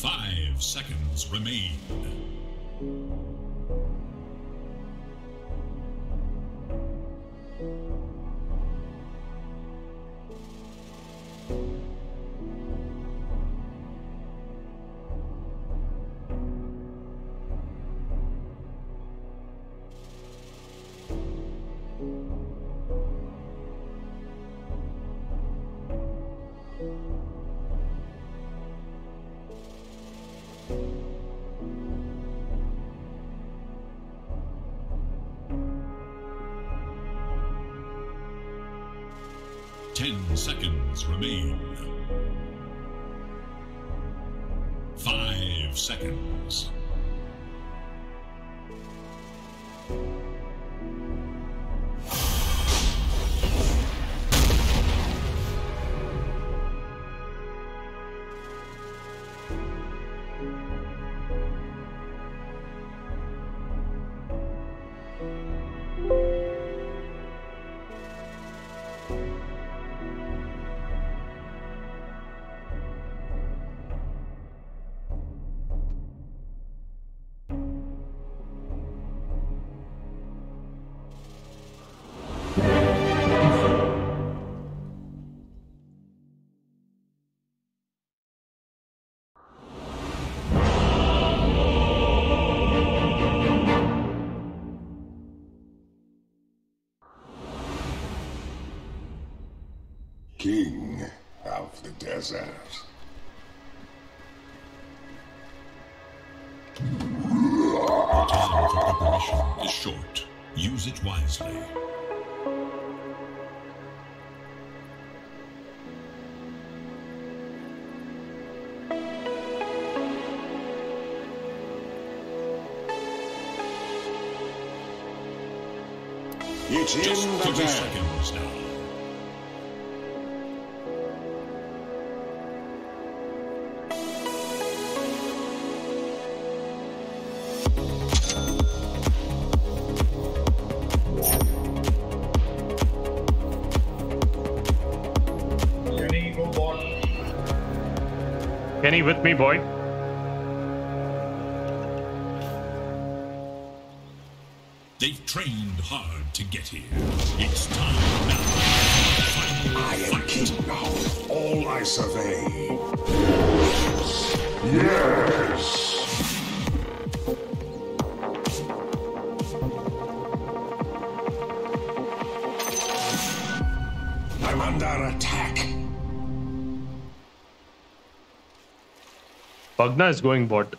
Five seconds remain. Seconds remain. Five seconds. It's Just in the 30 bag. seconds now. Kenny, go bot. Kenny with me, boy. They've trained hard to get here. It's time now. I am fight. king now. All I survey. Yes. I'm under attack. Pugna is going bot.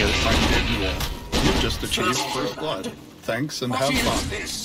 Have stun, nothing else. I did you. You just achieved first blood. Thanks and have fun.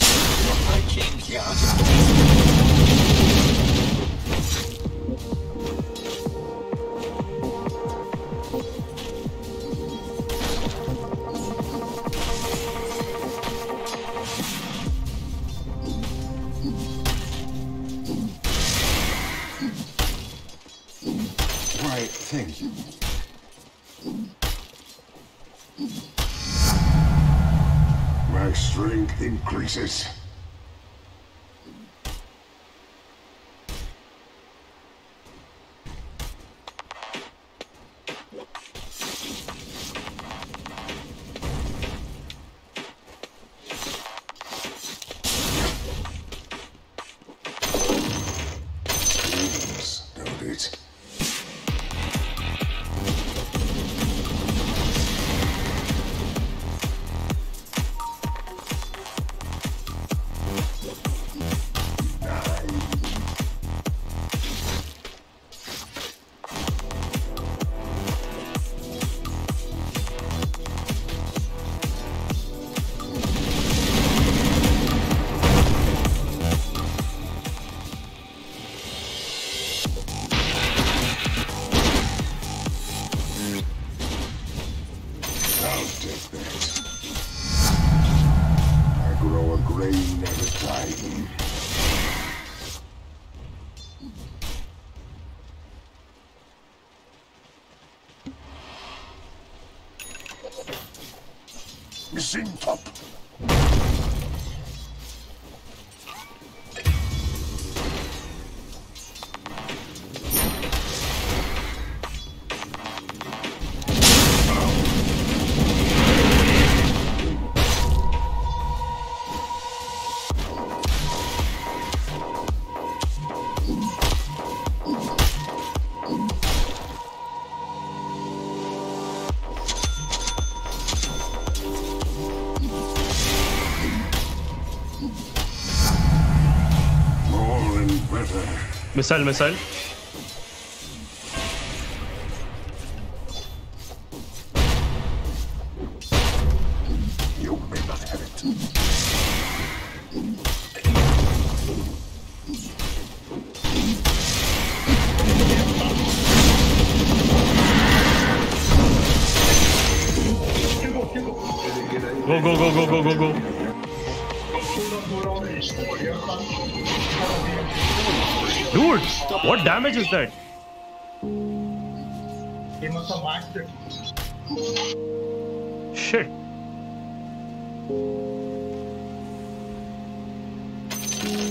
Missile, missile. Damage is that? He must have maxed it. Shit.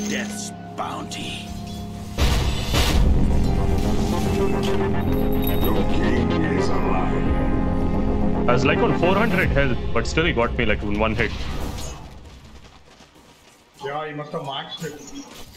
Death's bounty. Your king is alive. I was like on 400 health, but still he got me like in one hit. Yeah, he must have maxed it.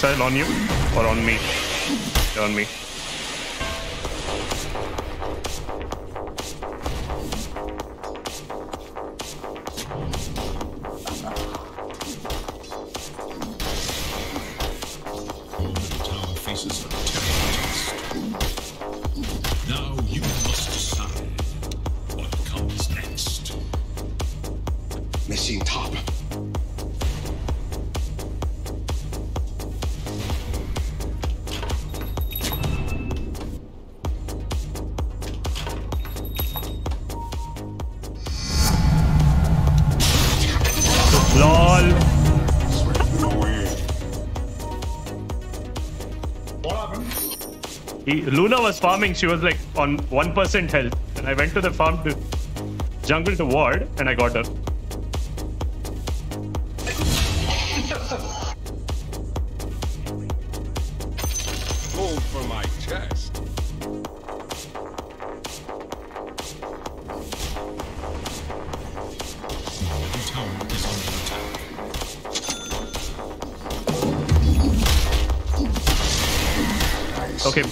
Missile on you or on me? On me. He, Luna was farming. She was like on 1% health. And I went to the farm to jungle to ward and I got her.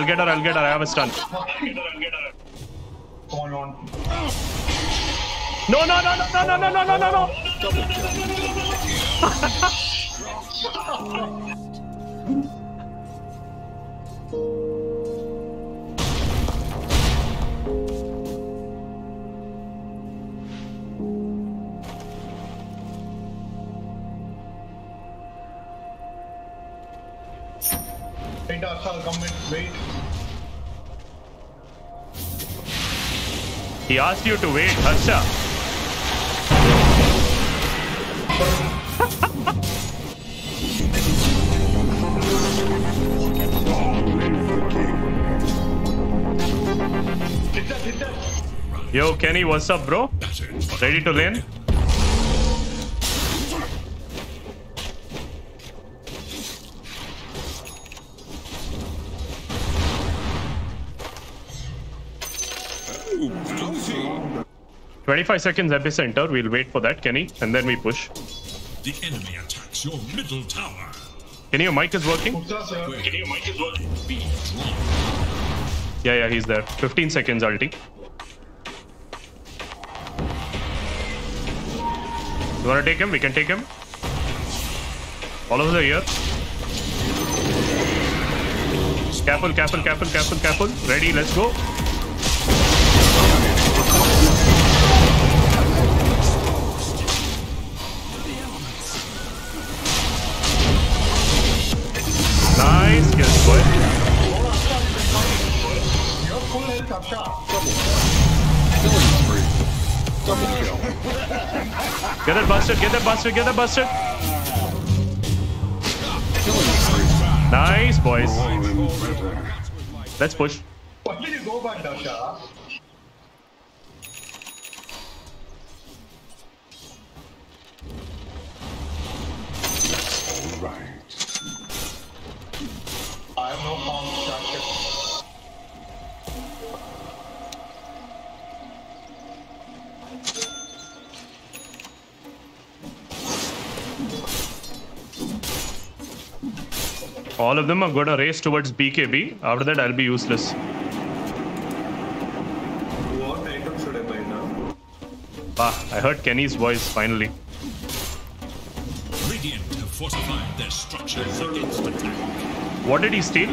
I'll get her. I'll get her. I have a stun. No, no, no, no, no, no, no, no, no, no. He asked you to wait, Harsha. Yo, Kenny, what's up, bro? Ready to lane? 25 seconds epicenter. We'll wait for that, Kenny, and then we push. the enemy attacks your middle tower. Kenny, your mic is working? Utsa, sir. Where Can you mic is working? Yeah, yeah, he's there. 15 seconds ulti. You wanna take him? We can take him. All over the here. Careful, careful, careful, careful, careful. Ready, let's go. Double kill. get it, busted, get it, busted, get it, busted. Nice, boys. Let's push. All of them are gonna race towards BKB. After that, I'll be useless. What item should I buy now? Ah, I heard Kenny's voice finally. Radiant have fortified their structures against attack. What did he steal?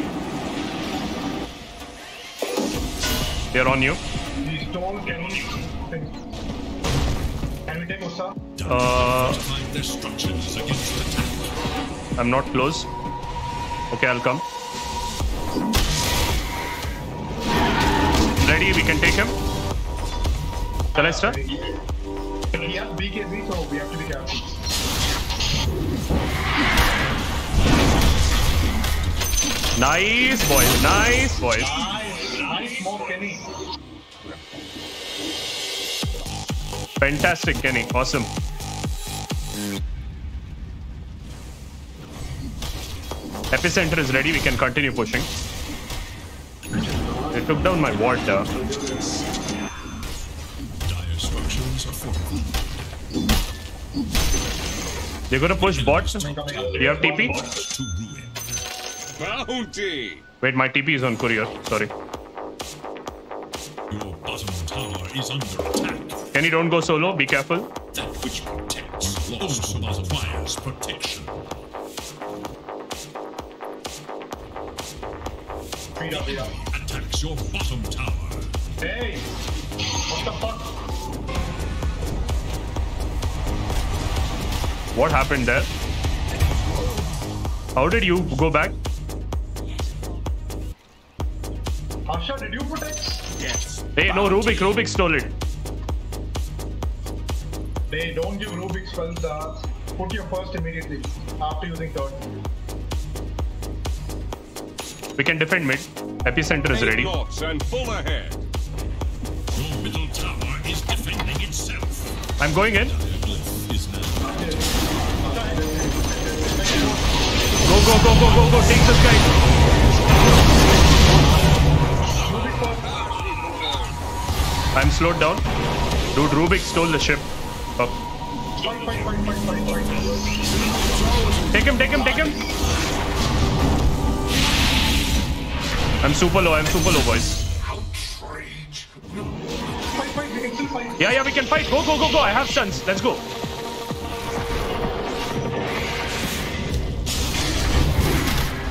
They're on you. These stone can things. Can we take Usa? Uh, Fortified their structures against attack. I'm not close. Okay, I'll come. Ready? We can take him. Celesta? He has BKB, so we have to be careful. Nice, boys. Nice, boys. Nice, nice smoke, Kenny. Fantastic, Kenny. Awesome. Epicenter is ready. We can continue pushing. They took down my ward there. Dire structures are fortified. They're gonna push bot. I'm coming up. You have TP? Bounty! Wait, my TP is on courier. Sorry. Your bottom tower is under attack. Kenny, don't go solo. Be careful. That which protects also requires protection. Feed up, feed up. Attacks your bottom tower. Hey! What the fuck? What happened there? How did you go back? Harsha, did you protect? Death's Hey, no, Rubik. Rubik stole it. They don't give Rubik spells. Uh, put your first immediately after using third. We can defend mid. Epicenter is ready. and full ahead. Your middle tower is defending itself. I'm going in. The glyph is now Go, go, go, go, go, go. Take this guy. I'm slowed down. Dude, Rubik stole the ship. Take him, take him, take him. I'm super low. I'm super low, boys. Yeah, yeah, we can fight. Go, go, go, go. I have stuns. Let's go.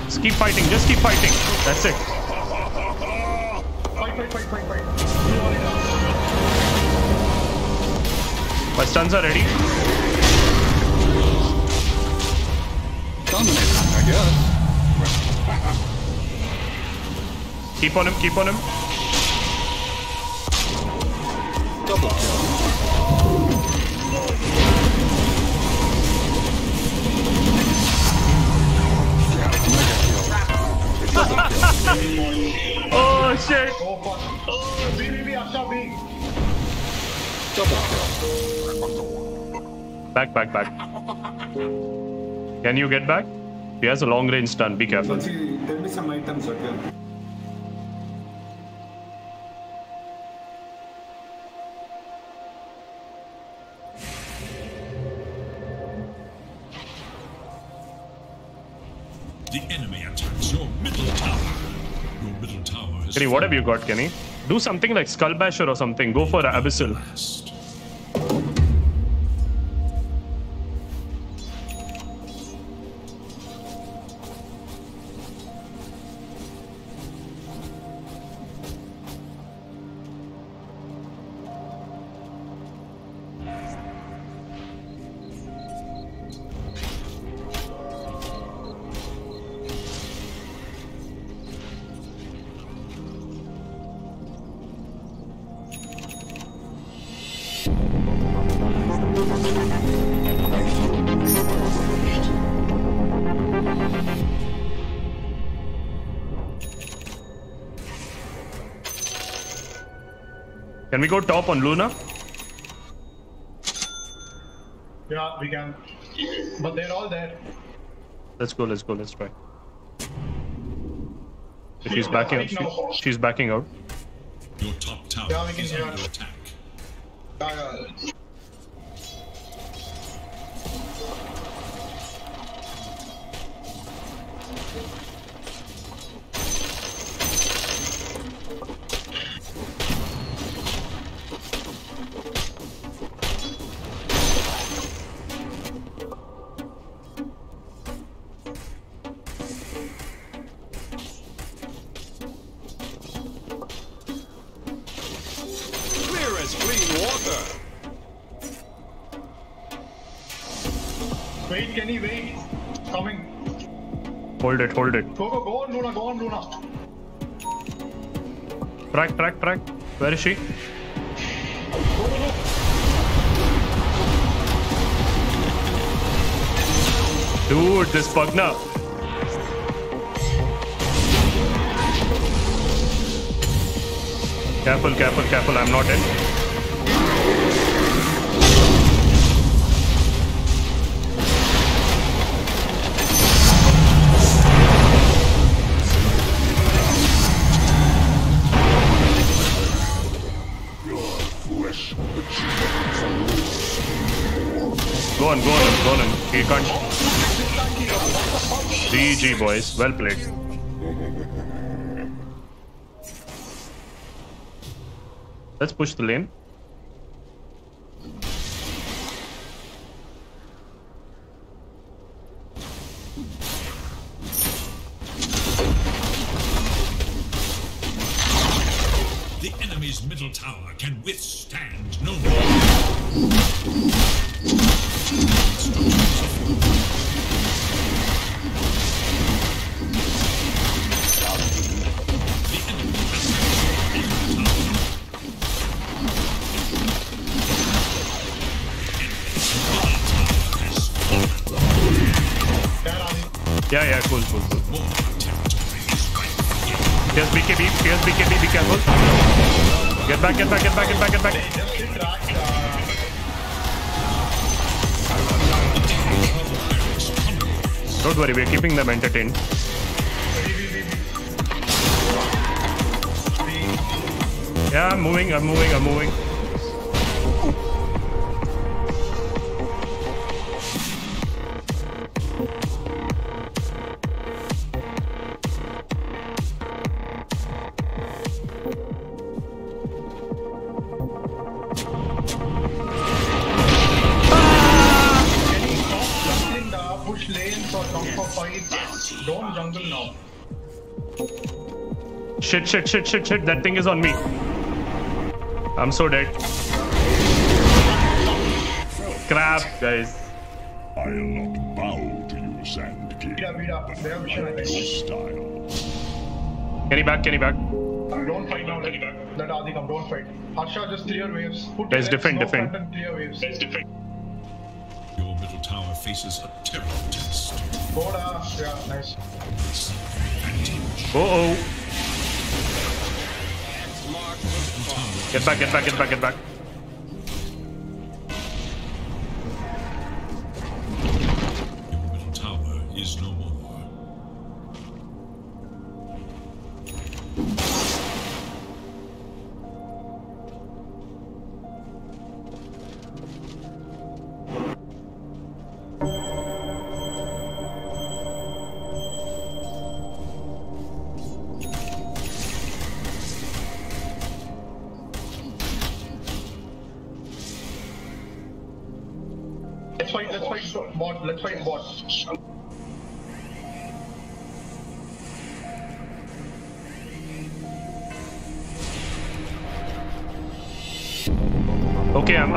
Just keep fighting. Just keep fighting. That's it. Fight, fight, fight, fight, fight. My stuns are ready. Dominate, I guess. Keep on him. Keep on him. Double kill. Oh shit. Oh, fuck. Oh, B, B, B, Harsha, B. Double kill. Back, back, back. Can you get back? He has a long range stun. Be careful. See, there be some items, okay? Kenny, what have you got, Kenny? Do something like Skull Basher or something. Go for Abyssal. Go top on Luna? Yeah, we can. But they're all there. Let's go, let's go, let's try. She's backing out. She- she's backing out. Your top tower Yeah, we can is hear under attack. Uh, Clear Kenny, wait. Coming. Hold it, hold it. Go, go, go on, Luna, go on, Luna. Track, track, track. Where is she? Go, go, go. Dude, this Pugna. Careful, careful, careful. I'm not in. On, go on, go on. He can't. GG, boys. Well played. Let's push the lane. Don't jungle now. Shit, shit, shit, shit, shit. That thing is on me. I'm so dead. Crap, guys. I'll not bow to you, Sand King. Vida, Vida. They have vision, Style. Kenny back, Kenny back. Don't fight now. Let, let Adi come. Don't fight. Harsha, just clear waves. Put Guys, your defend, legs, no defend. Your middle tower faces a terrible test. Go da. Yeah, nice. Oh oh. Get back, get back, get back, get back. Your middle tower is no more.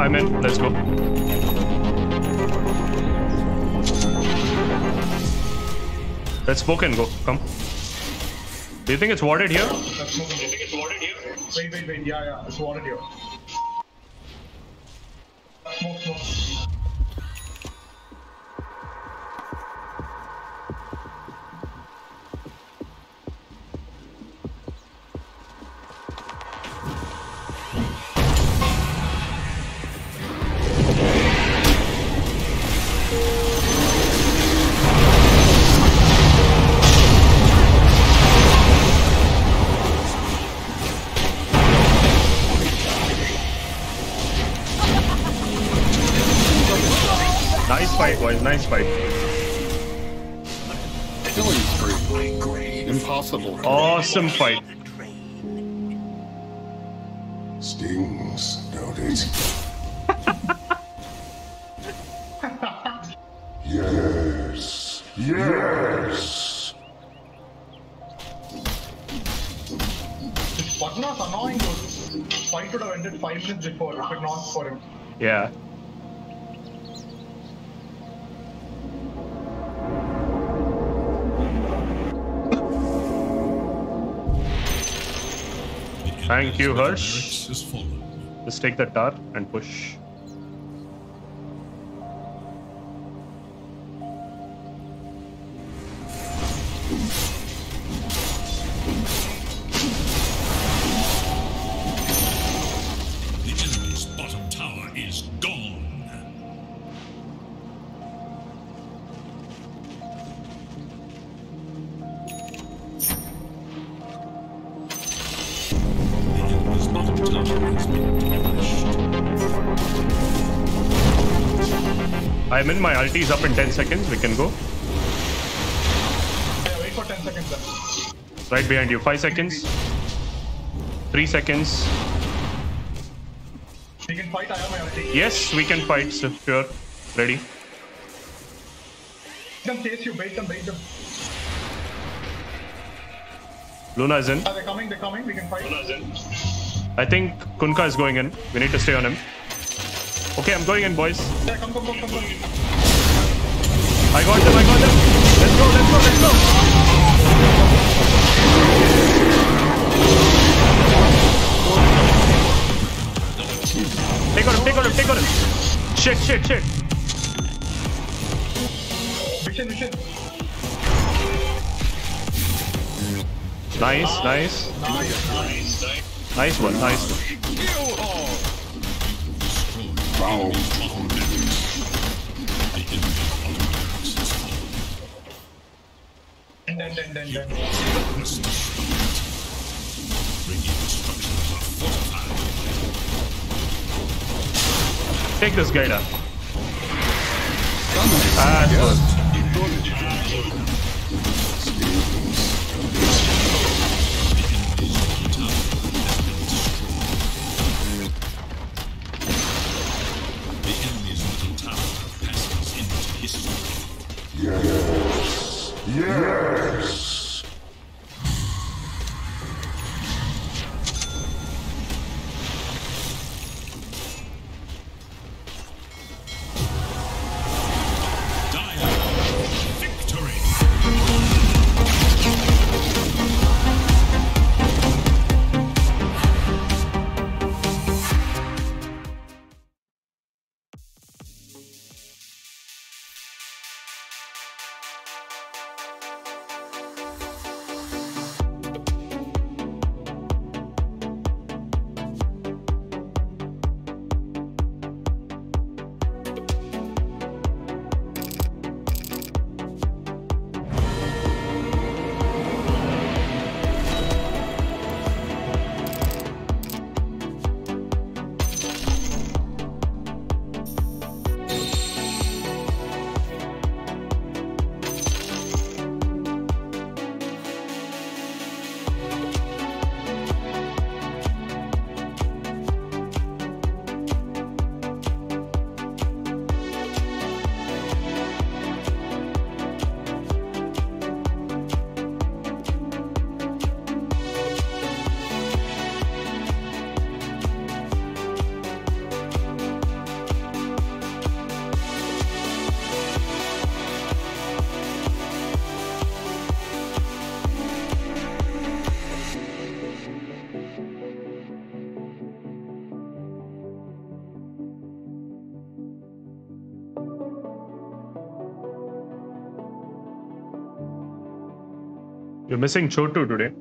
I'm, I'm in. Let's go. Let's smoke and go. Come. Do you think it's warded here? Let's. I think it's warded here. Wait, wait, wait. Yeah, yeah. It's warded here. Killing spree. Impossible. Awesome fight. Stings, don't it? yes. Yes. Pugna's annoying dude. Fight would have ended five minutes before if it not for him. Yeah. Thank you, Harsh. fallen. Take the tar and push. My ulti is up in 10 seconds. We can go. Yeah, wait for 10 seconds then. Right behind you. 5 seconds. 3 seconds. We can fight, I have my ulti. Yes, we can fight. So sure. Ready. Them chase you, bait them, bait them. Luna is in. Ah, they're coming, they're coming, we can fight. Luna's in. I think Kunkka is going in. We need to stay on him. Okay, I'm going in, boys. Yeah, come, come, come, come, come. I got them, I got them. Let's go, let's go, let's go. Take on him, take on him, take on him. Shit, shit, shit. Nice, nice. Nice one, nice one. Bow. And then, then, then, then. Take this guy down. The enemy's middle tower passes. Yes. Yes. Missing Chotu today.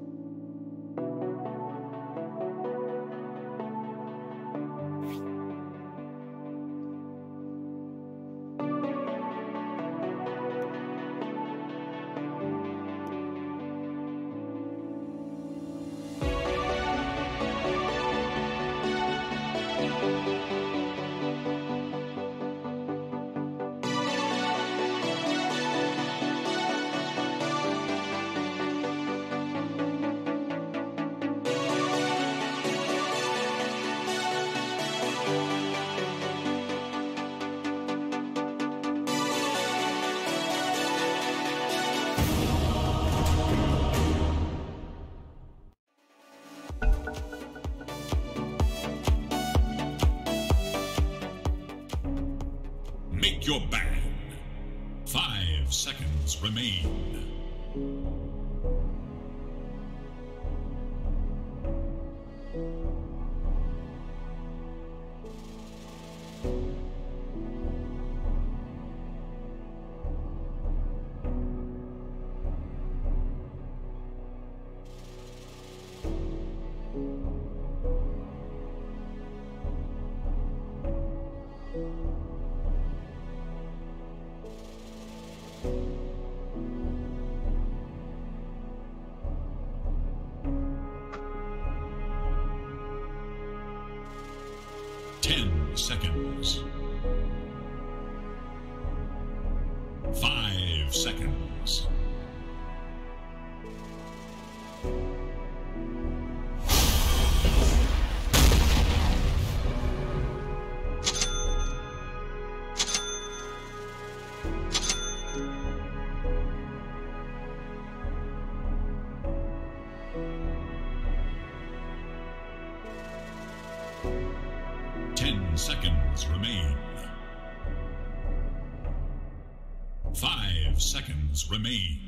Seconds remain.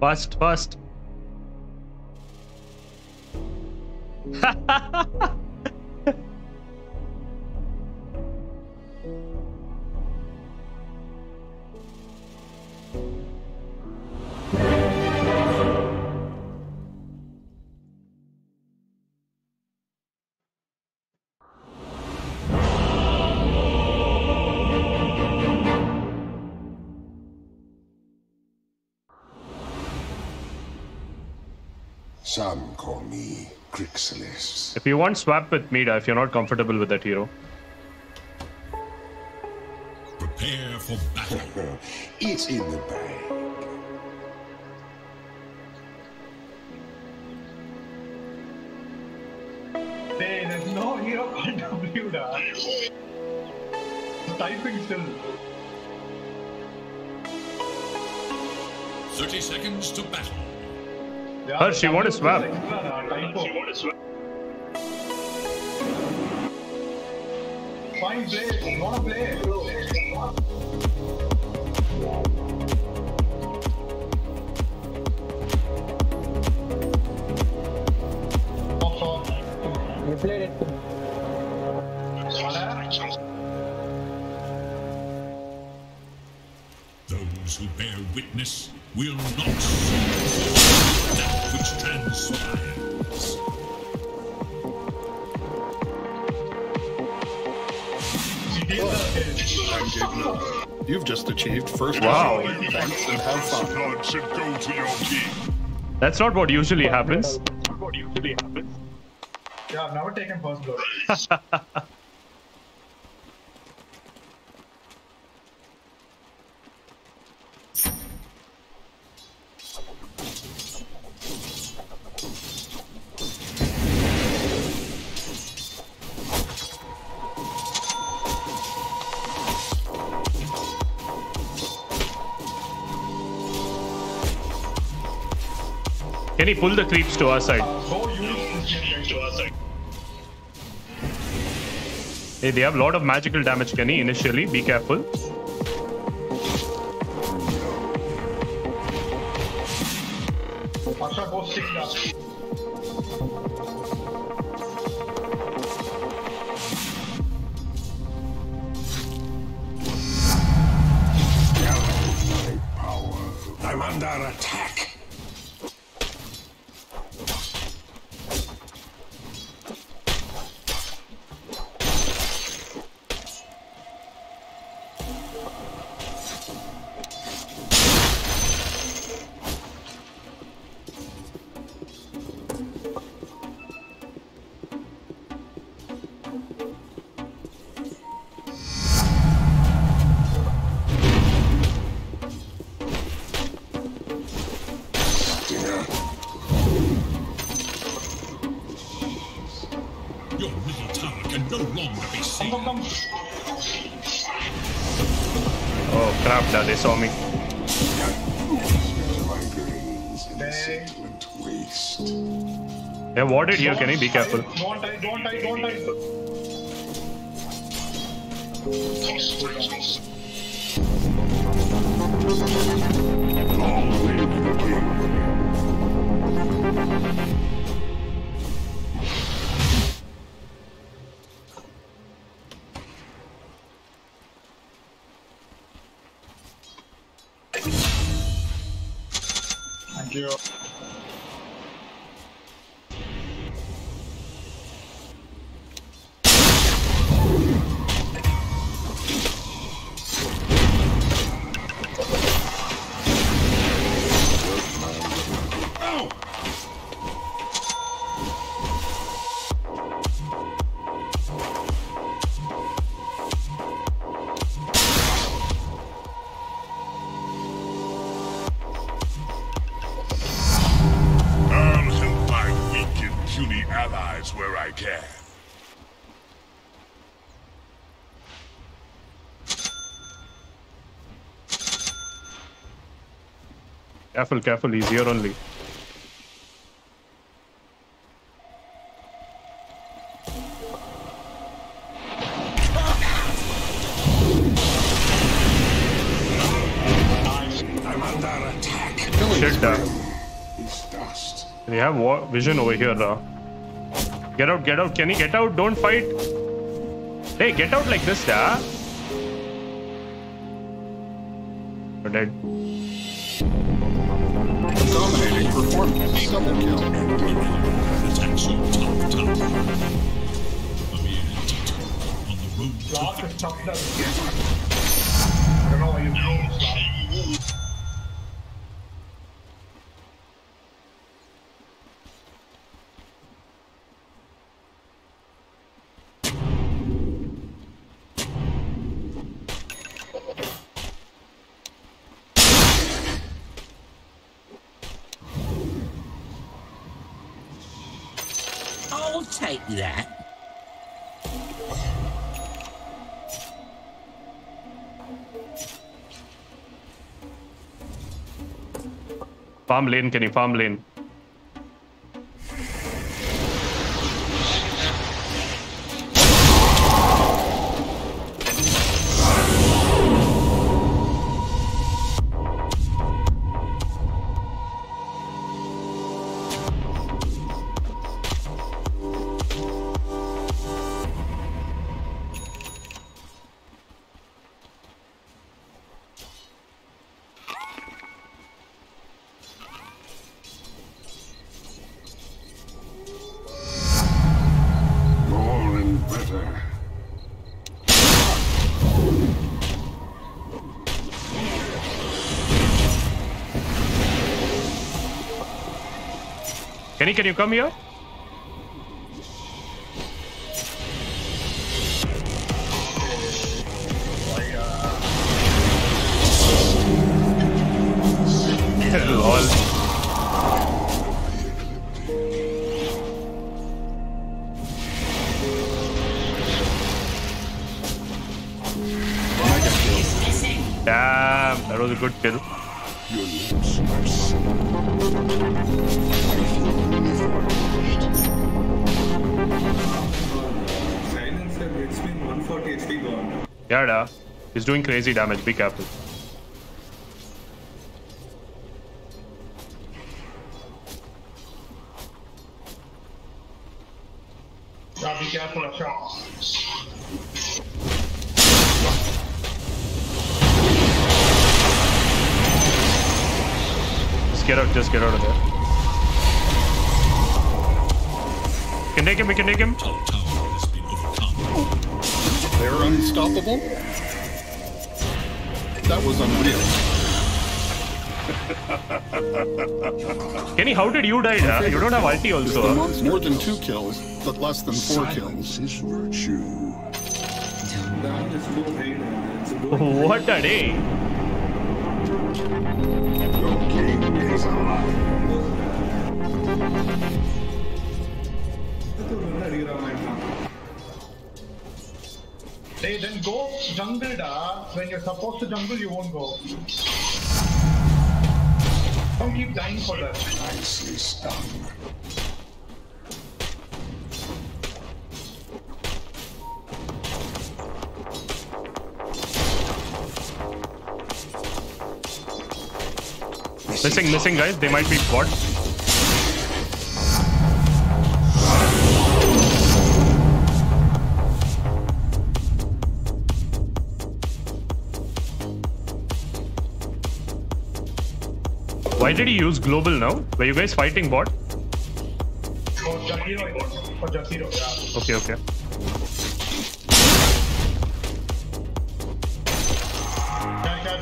Bust, fast. Some call me Crixalis. If you want, swap with Mida if you're not comfortable with that hero. Prepare for battle. It's in the bag. There's no hero called W, da. Typing still. 30 seconds to battle. Harsh, you want to swap? Fine, play. Wanna play? You played it. Those who bear witness will not transpires. I'm Gabe Miller. You've just achieved first Wow. level. And have fun. Blood should go to your king. That's not what usually happens. Yeah, I've never taken first blood. He pull the creeps to our side? Hey, they have a lot of magical damage, Kenny, initially. Be careful. I'm under attack. Warded here, Kenny. Be careful. Don't die, don't die, don't die. Careful, careful. He's here only. Shit, dust. we have wa- vision over here now. Get out, get out. Can he get out? Don't fight. Hey, get out like this, da. You're dead. Double kill. Top top. And tough down. I don't know why you Farm lane, Kenny. Farm lane. Can you come here? Lol. Damn, that was a good kill. Your lips are. Silencer, it's been 140 HP gone. Yeah, da. He's doing crazy damage. Be careful. Be careful, Asha. Get out. Just get out of there. Can take him. We can take him. top tower has been overcome. They're unstoppable. That was unreal. Kenny, how did you die? Da? You don't have ulti also. huh? More than two kills, but less than four kills. Is virtue. Down is too high now. It's a good. What a day. Hey, then go jungle, da. When you're supposed to jungle, you won't go. Don't keep dying for that. Nicely stung. Missing, missing, guys. They might be bot. Why did he use global now? Were you guys fighting bot? For. For yeah. Okay, okay.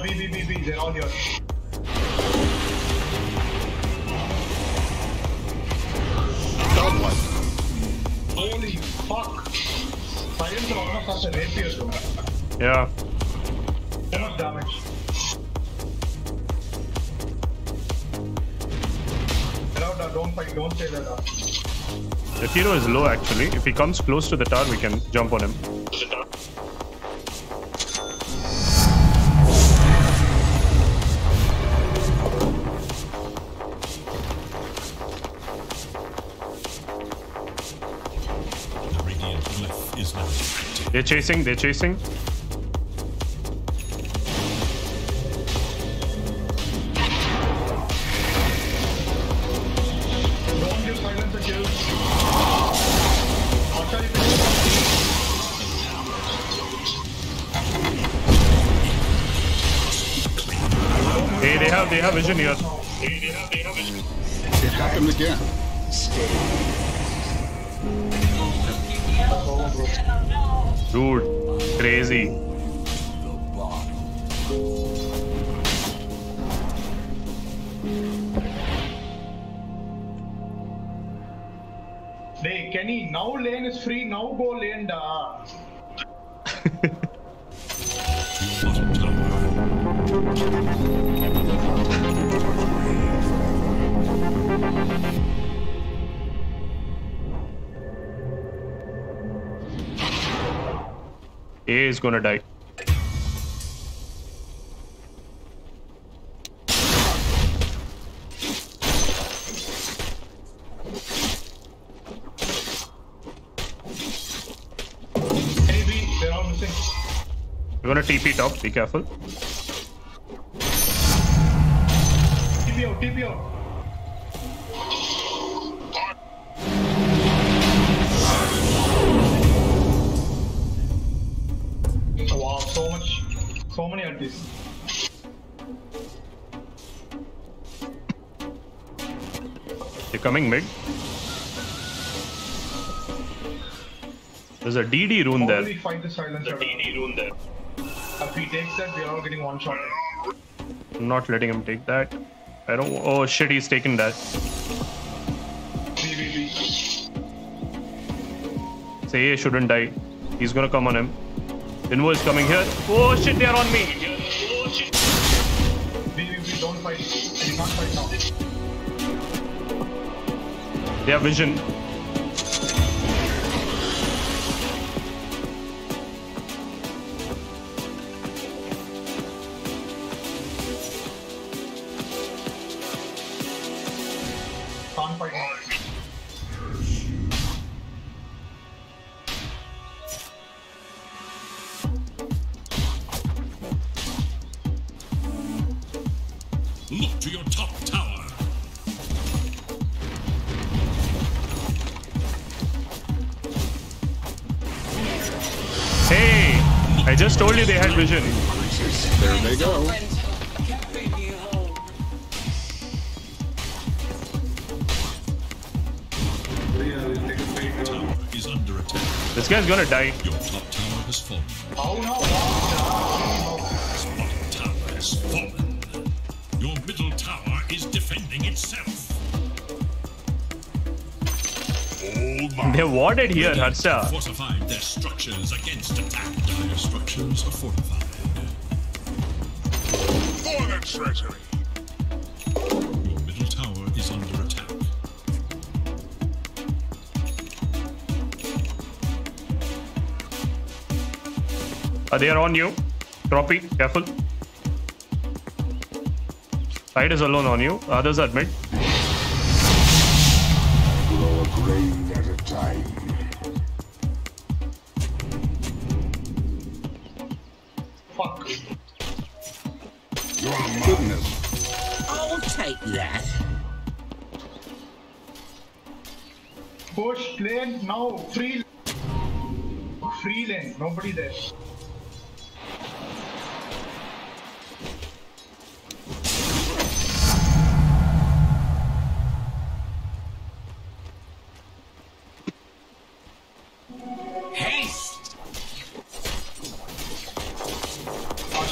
B, B, B, B. They're all here. Godlike. Holy fuck. Silence almost has a rapier. Yeah. fight, don't. The hero is low actually. If he comes close to the tower, we can jump on him. They're chasing, they're chasing. They gonna die. We're gonna TP top, be careful. TP out, TP out. So many antis. They're coming mid. There's a DD rune How do there. we fight the silencer? rune there. If he takes that, we are all getting one shot. I'm not letting him take that. I don't. Oh shit, he's taking that. Say A shouldn't die. He's gonna come on him. Invo is coming here. Oh shit, they're on me. Fight. They have vision. They had vision. There they go. Yeah, we'll take a fight. Tower is under attack. This guy's gonna die. Your top tower has fallen. How now? Wow. Bottom tower has fallen. Your middle tower is defending itself. They're warded here, Harsha. Fortified their structures against attack. Structures are fortified. For the treasury. Your middle tower is under attack. Uh, they are on you. Troppy, careful. Side is alone on you. Others are mid.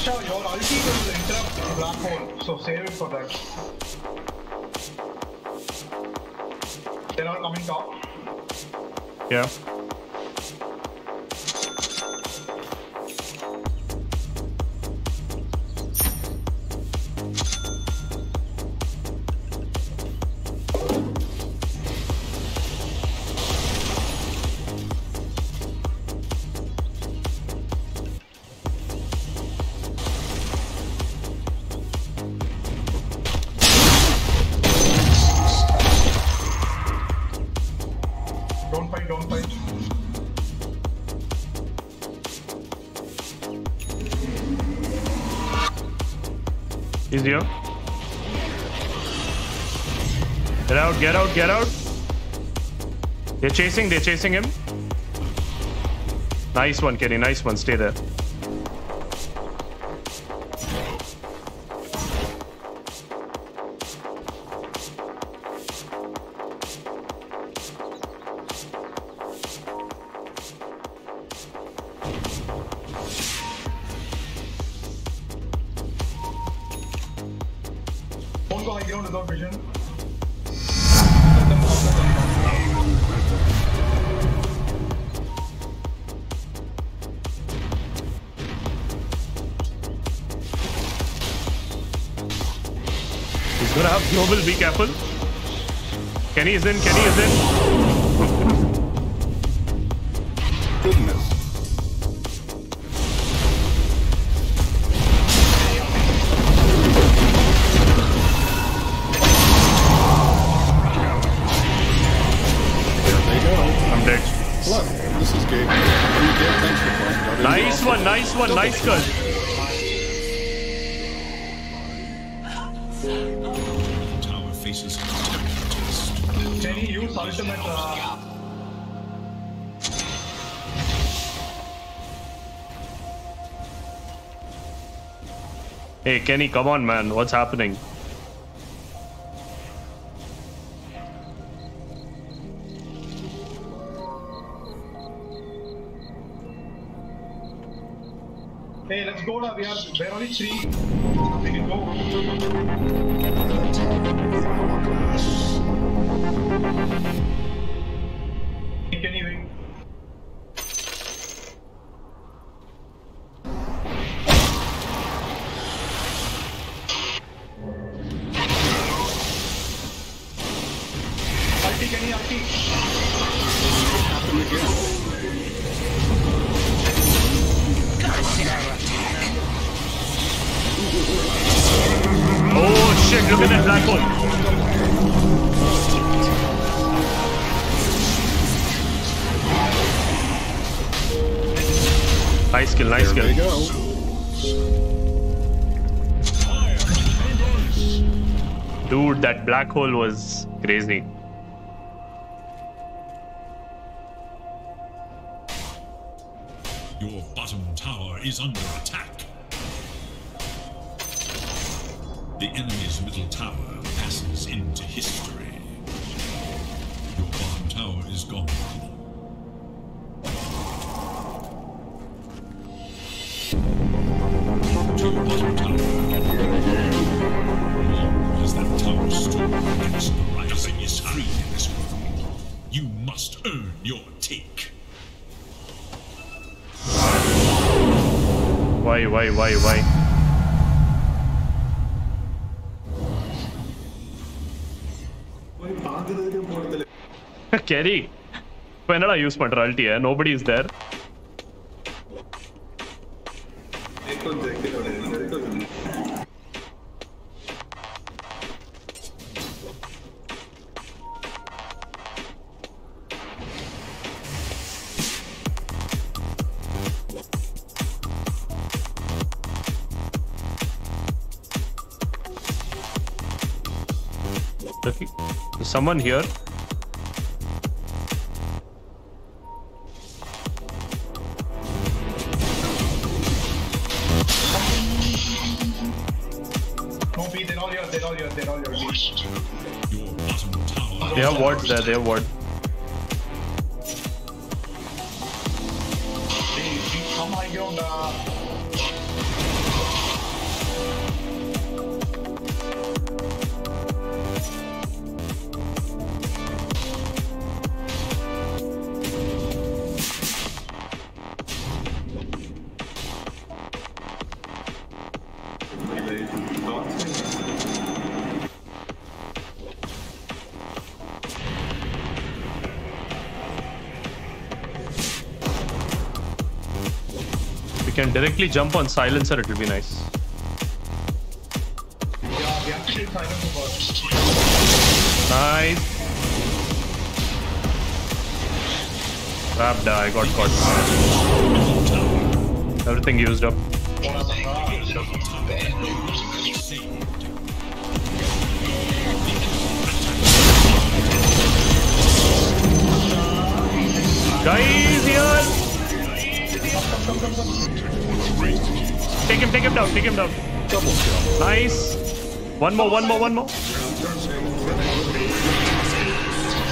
Asha, your ulti will interrupt the black hole, so save it for that. They're all coming top. Yeah. Out, get out, get out. They're chasing, they're chasing him. Nice one, Kenny. Nice one. Stay there. Gonna. Be careful. Kenny is in. Kenny is in. Kenny, come on, man. What's happening? hey, let's go. Da. We are. We're only three. We can go. Kenny, hole was crazy. Your bottom tower is under attack. The enemy's middle tower your take. Why? Why? Why? Why? போய் பார்க்கறதுக்கே போறதில்ல Kerry. இப்போ என்னடா use பண்ற அல்ட்டிய nobody is there Someone here? No, they're all here. They're all here. They're all here. B. Your bottom tower They have wards there. They have ward. Directly jump on silencer. It will be nice. Nice. Crap, I got caught. Everything used up. What happened? Uh, Guys, here! Take him, take him down, take him down. Nice. One more, one more, one more.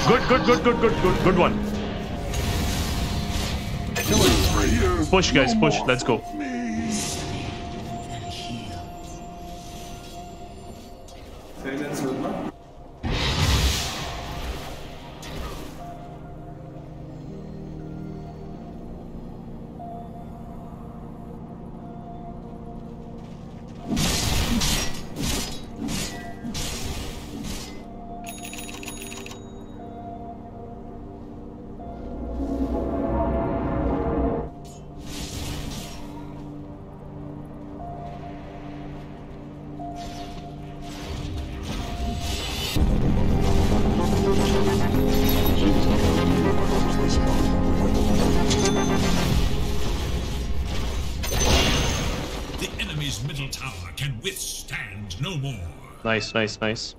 Good, good, good, good, good, good, good one. Push, guys, push. Let's go. Middle tower can withstand no more. Nice, nice, nice.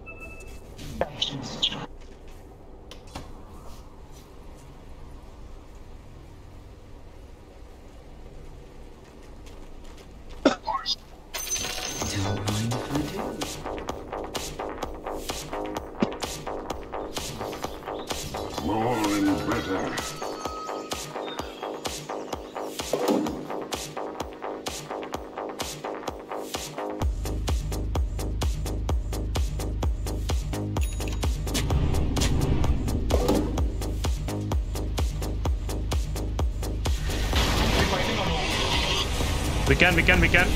Can, we can, we can.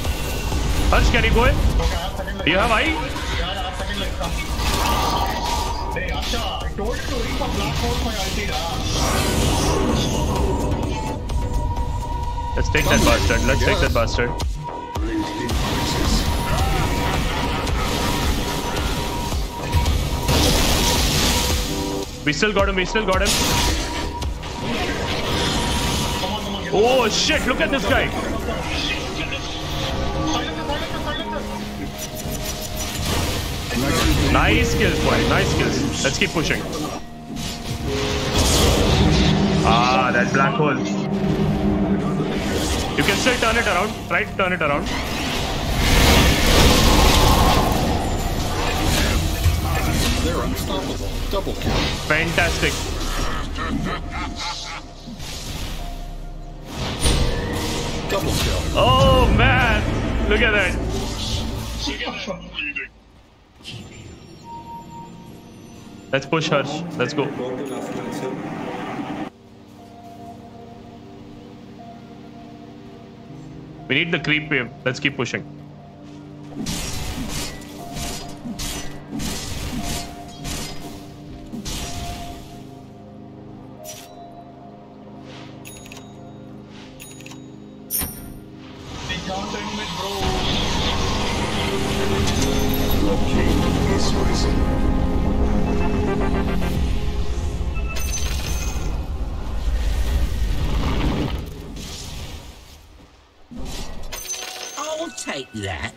Harsh, can you go in? You have eye? Let's take that bastard. Let's take that bastard. We still got him. We still got him. Oh shit! Look at this guy. Nice kills, boy. Nice kills. Let's keep pushing. Ah, that black hole. You can still turn it around. Try to turn it around. They're unstoppable. Double kill. Fantastic. Push her. Let's go. We need the creep wave. Let's keep pushing. Risen. That.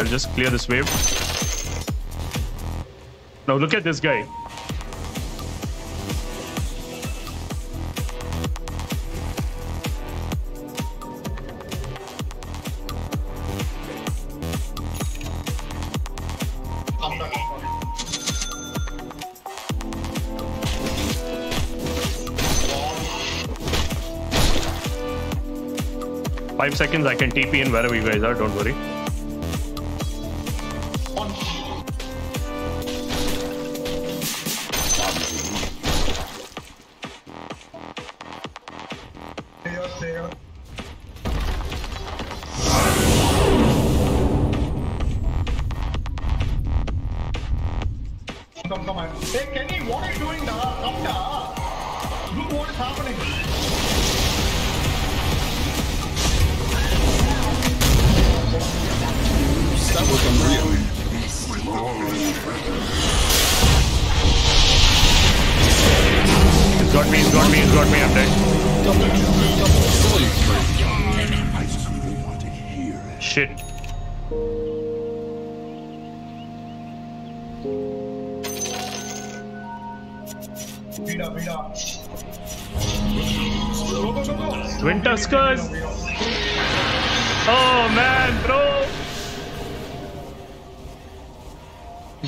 I'll just clear this wave. Now look at this guy. Five seconds, I can TP in wherever you guys are. Don't worry.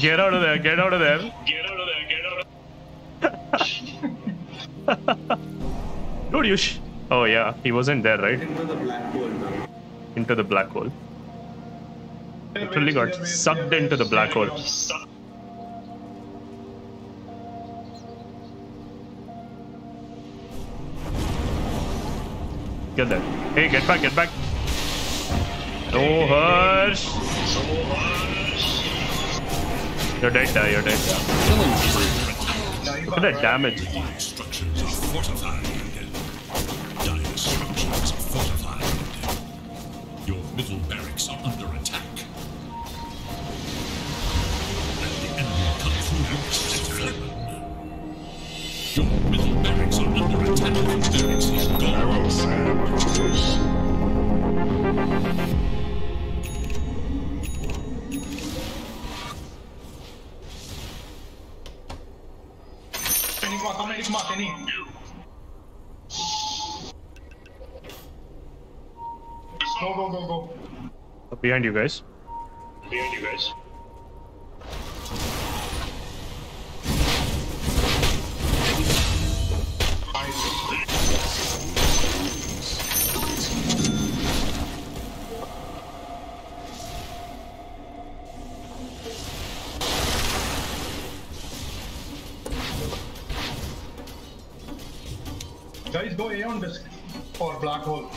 Get out of there, get out of there. Get out of there, get out of there. Dude, you sh- Oh yeah, he wasn't there, right? Into the black hole now. Into the black hole. Literally got sucked into the black hole. Get there. Hey, get back, get back. No hush. You're dead, uh, you're dead. Look at that damage. Your middle barracks are under attack. And the enemy come through your. Middle barracks are under attack. Barracks is gone. On, come on, come on, Kenny. Go, go, go, go. Behind you guys. Behind you guys. Disk for black hole.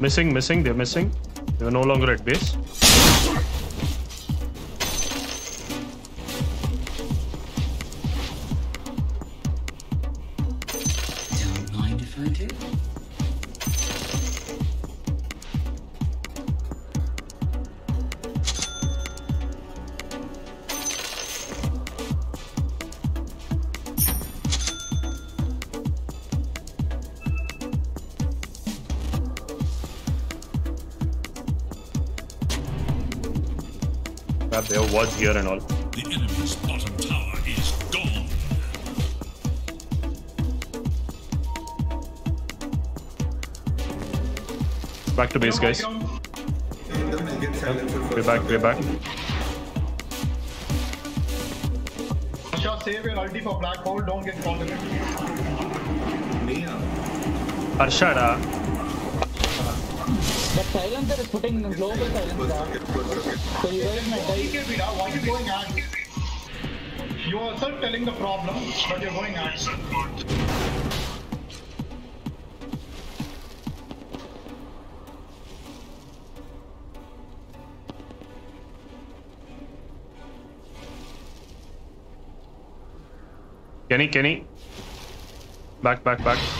Missing, missing, they're missing. They're no longer at base. There here and all. The enemy's bottom tower is gone. Back to base, guys. Get silenced for We're back, we're back. Asha, save your ulti for black hole, don't get caught in it. Arshada. But silencer is putting global silencer. So you guys might die. TK Vida, why are you going at? You are yourself telling the problem, but you're going at. Kenny, Kenny. Back, back, back.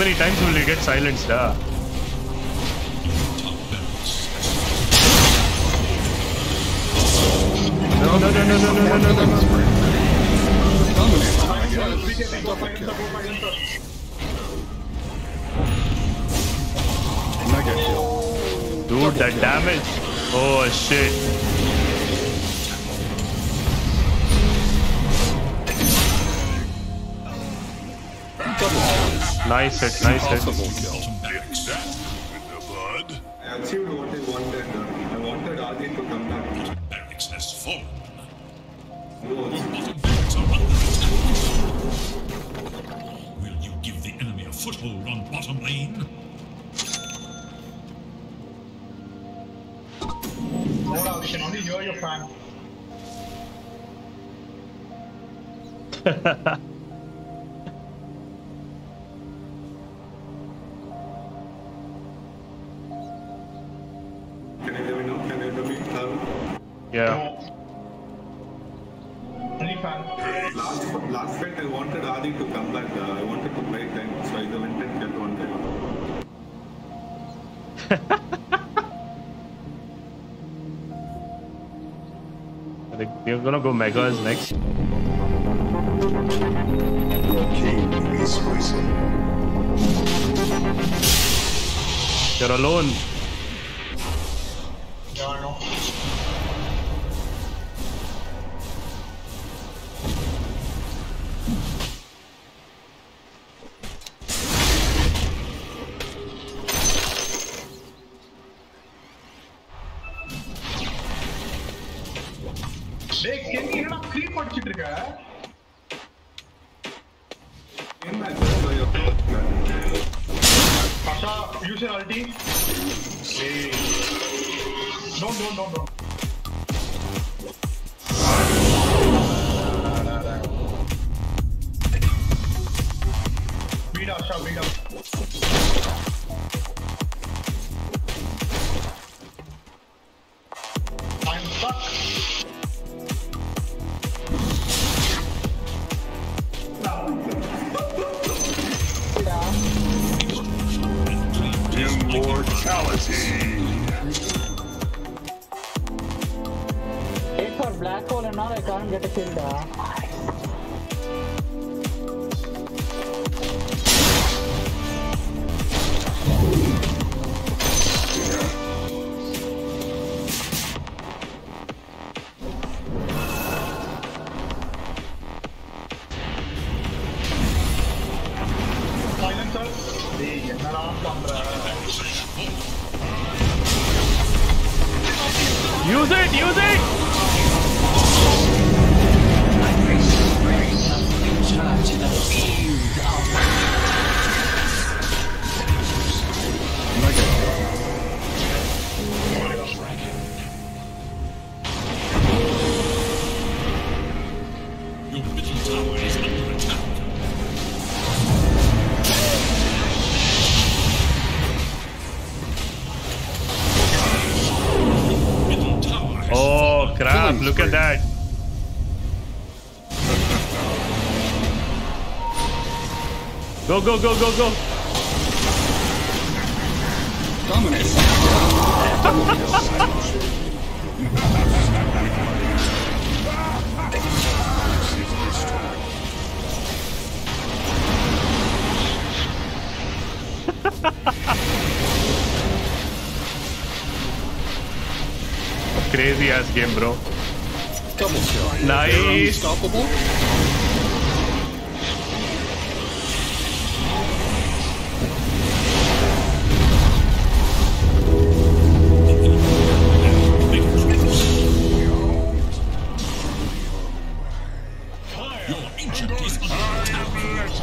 many times will you get silenced? Ah? nice hit. I achieved what I wanted. Uh, I wanted Adi to come back. Has fallen. Will you give the enemy a foothold on bottom lane? No, can only you your plan. they're gonna go megas next. You're alone. No, no. look at that. Go, go, go, go, go. Dominus. Crazy ass game, bro. Double kill. Nice. Unstoppable.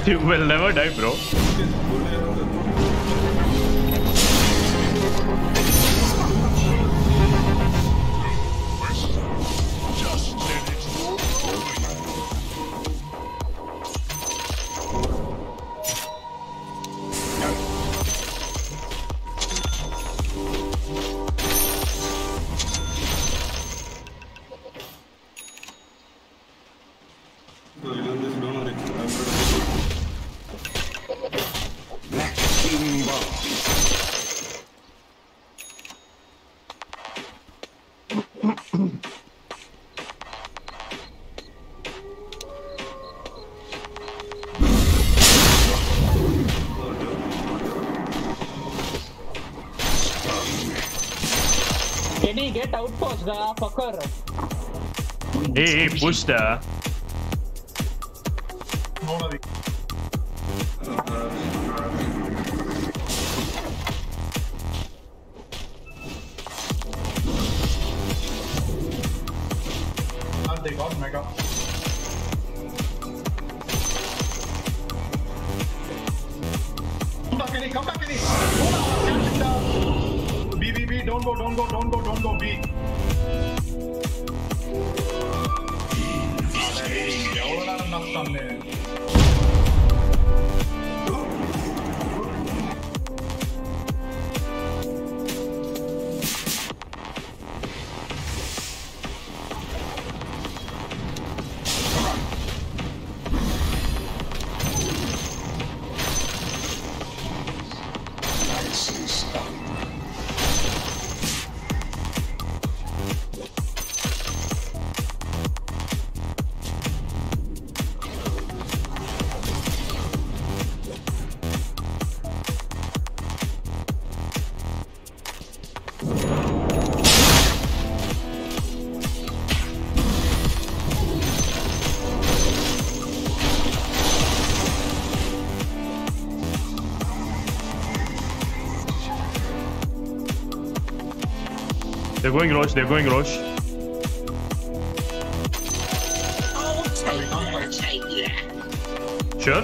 You will never die, bro. Outpost, the fucker. Hey, hey, They're going Rosh, they're going Rosh. Sure?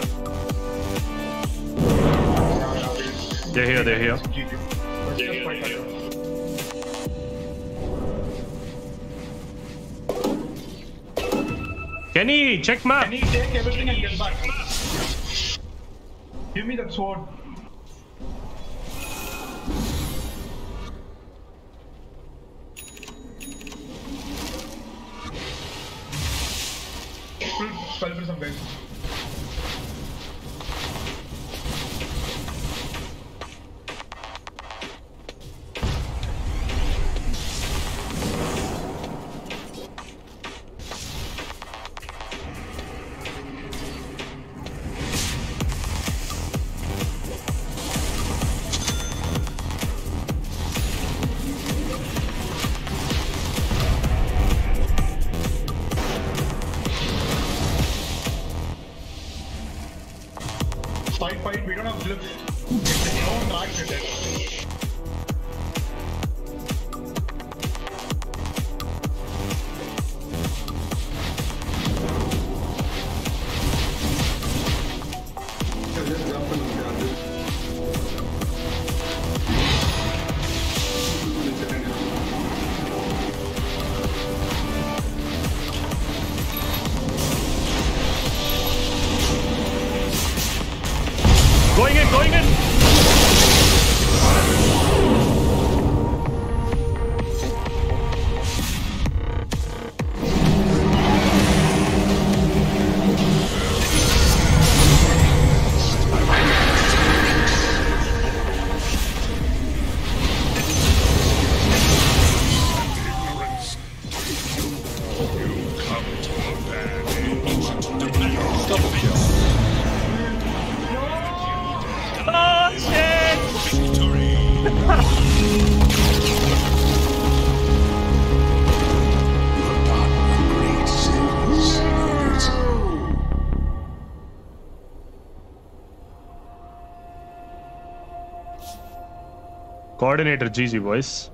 They're here, they're here. Let's just fight like. Kenny, check map. He take everything and get back? Give me that sword. Coordinator GG boys.